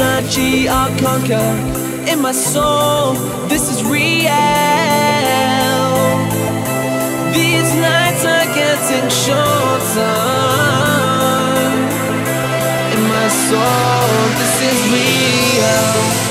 energy I'll conquer in my soul. This is real. These nights are getting shorter. In my soul, this is real.